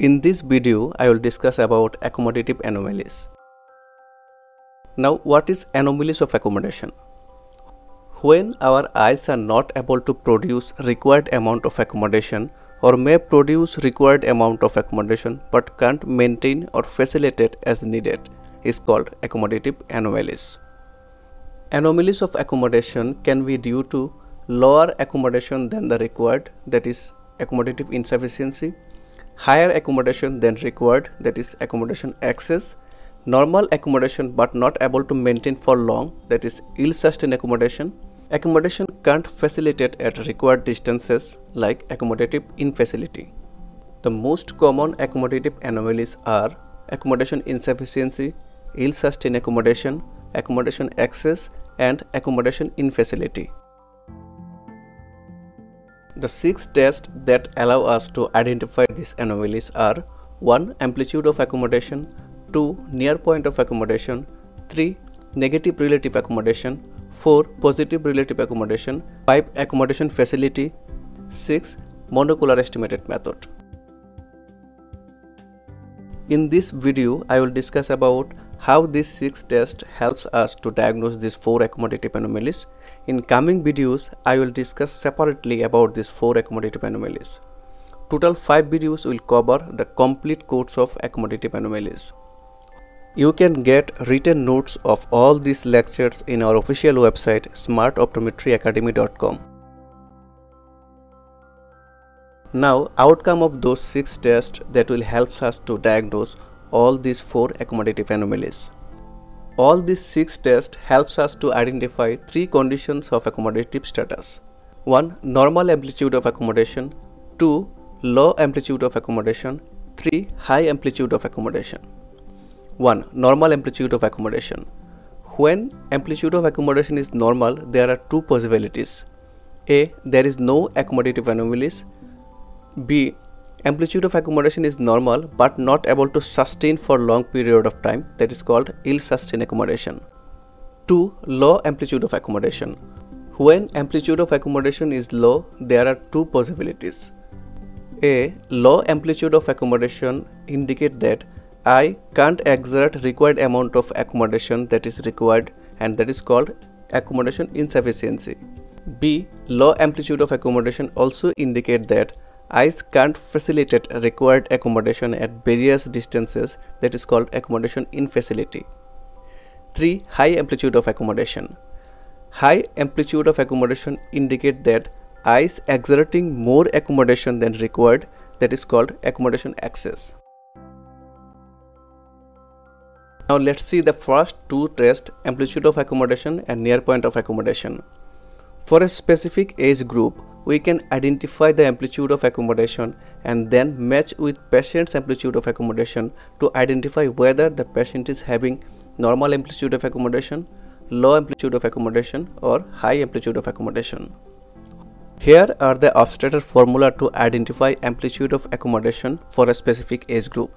In this video, I will discuss about accommodative anomalies. Now, what is anomalies of accommodation? When our eyes are not able to produce required amount of accommodation or may produce required amount of accommodation but can't maintain or facilitate as needed is called accommodative anomalies. Anomalies of accommodation can be due to lower accommodation than the required that is accommodative insufficiency higher accommodation than required that is accommodation excess normal accommodation but not able to maintain for long that is ill sustained accommodation. Accommodation can't facilitate at required distances like accommodative infacility. The most common accommodative anomalies are accommodation insufficiency ill sustained accommodation accommodation excess and accommodation infacility the six tests that allow us to identify these anomalies are 1. Amplitude of accommodation 2. Near point of accommodation 3. Negative relative accommodation 4. Positive relative accommodation 5. Accommodation facility 6. Monocular estimated method In this video, I will discuss about how these six tests helps us to diagnose these four accommodative anomalies in coming videos, I will discuss separately about these 4 accommodative anomalies. Total 5 videos will cover the complete course of accommodative anomalies. You can get written notes of all these lectures in our official website smartoptometryacademy.com. Now, outcome of those 6 tests that will help us to diagnose all these 4 accommodative anomalies. All these six tests helps us to identify three conditions of accommodative status. 1. Normal amplitude of accommodation 2. Low amplitude of accommodation 3. High amplitude of accommodation 1. Normal amplitude of accommodation When amplitude of accommodation is normal, there are two possibilities. A. There is no accommodative anomalies. B amplitude of accommodation is normal but not able to sustain for long period of time. That is called ill sustained accommodation. 2 low amplitude of accommodation. When amplitude of accommodation is low there are two possibilities. A low amplitude of accommodation indicate that i can't exert required amount of accommodation that is required and that is called accommodation insufficiency. B low amplitude of accommodation also indicate that Eyes can't facilitate required accommodation at various distances that is called accommodation infacility. 3. High amplitude of accommodation. High amplitude of accommodation indicate that eyes exerting more accommodation than required that is called accommodation excess. Now let's see the first two tests amplitude of accommodation and near point of accommodation. For a specific age group, we can identify the amplitude of accommodation and then match with patient's amplitude of accommodation to identify whether the patient is having normal amplitude of accommodation, low amplitude of accommodation or high amplitude of accommodation. Here are the Hofstetter formula to identify amplitude of accommodation for a specific age group.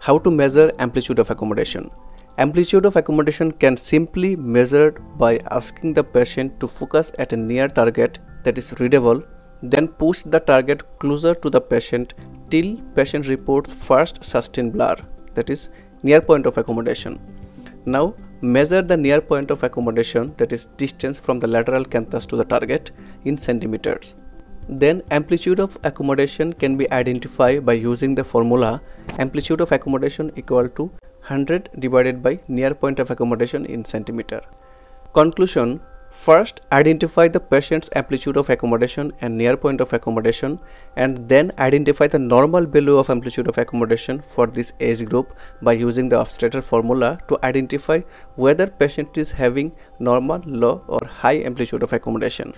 How to measure amplitude of accommodation? Amplitude of accommodation can simply measured by asking the patient to focus at a near target that is readable then push the target closer to the patient till patient reports first sustained blur that is near point of accommodation. Now measure the near point of accommodation that is distance from the lateral canthus to the target in centimeters. Then amplitude of accommodation can be identified by using the formula amplitude of accommodation equal to 100 divided by near point of accommodation in centimeter. Conclusion First, identify the patient's amplitude of accommodation and near point of accommodation and then identify the normal value of amplitude of accommodation for this age group by using the Hofstetter formula to identify whether patient is having normal, low or high amplitude of accommodation.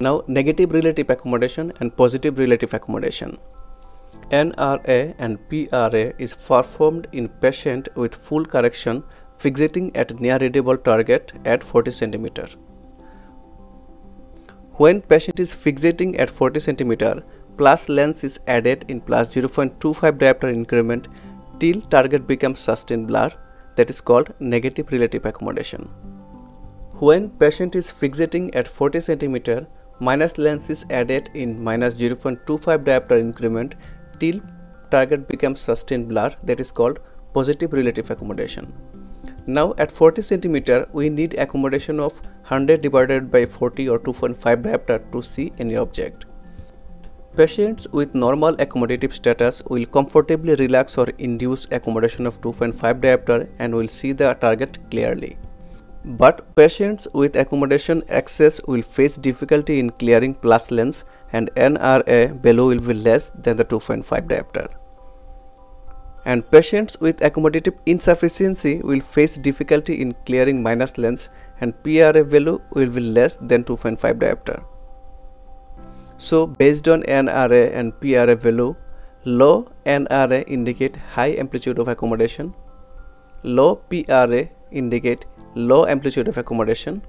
Now, negative relative accommodation and positive relative accommodation. NRA and PRA is performed in patient with full correction fixating at near readable target at 40 cm. When patient is fixating at 40 cm, plus lens is added in plus 0.25 diopter increment till target becomes sustained blur that is called negative relative accommodation. When patient is fixating at 40 cm, minus lens is added in minus 0.25 diopter increment till target becomes sustained blur that is called positive relative accommodation. Now at 40 cm we need accommodation of 100 divided by 40 or 2.5 diopter to see any object. Patients with normal accommodative status will comfortably relax or induce accommodation of 2.5 diopter and will see the target clearly. But patients with accommodation excess will face difficulty in clearing plus lens and NRA value will be less than the 2.5 diopter. And patients with accommodative insufficiency will face difficulty in clearing minus lens and PRA value will be less than 2.5 diopter. So based on NRA and PRA value, low NRA indicate high amplitude of accommodation, low PRA indicate low amplitude of accommodation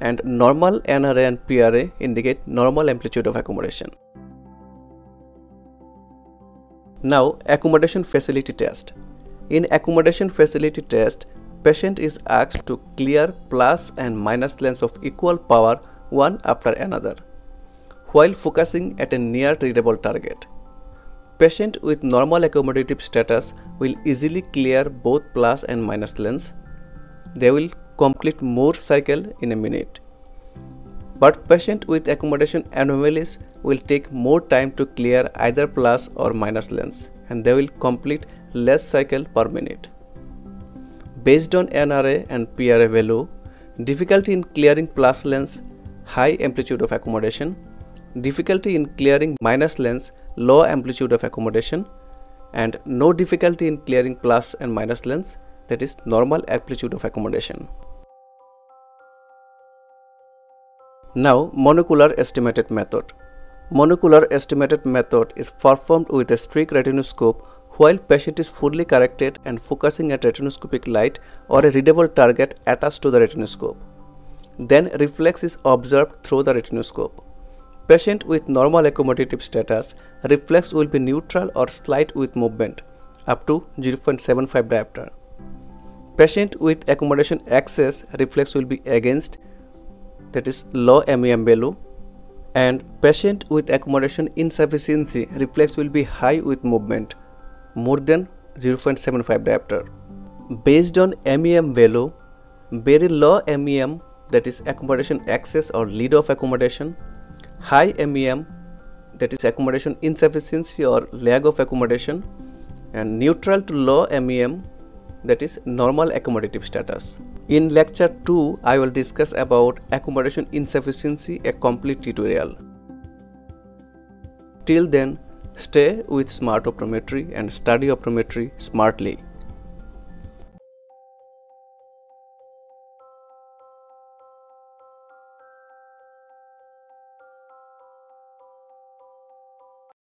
and normal NRA and PRA indicate normal amplitude of accommodation. Now accommodation facility test. In accommodation facility test, patient is asked to clear plus and minus lens of equal power one after another while focusing at a near readable target. Patient with normal accommodative status will easily clear both plus and minus lens they will complete more cycle in a minute. But patient with accommodation anomalies will take more time to clear either plus or minus lens and they will complete less cycle per minute. Based on NRA and PRA value, difficulty in clearing plus lens, high amplitude of accommodation, difficulty in clearing minus lens, low amplitude of accommodation, and no difficulty in clearing plus and minus lens, that is normal amplitude of accommodation. Now monocular estimated method. Monocular estimated method is performed with a streak retinoscope while patient is fully corrected and focusing at retinoscopic light or a readable target attached to the retinoscope. Then reflex is observed through the retinoscope. Patient with normal accommodative status, reflex will be neutral or slight with movement up to 0.75 diopter. Patient with accommodation excess reflex will be against that is low MEM value and patient with accommodation insufficiency reflex will be high with movement more than 0.75 diopter. Based on MEM value, very low MEM that is accommodation excess or lead of accommodation, high MEM that is accommodation insufficiency or lag of accommodation and neutral to low MEM that is normal accommodative status. In lecture 2, I will discuss about accommodation insufficiency a complete tutorial. Till then, stay with smart optometry and study optometry smartly.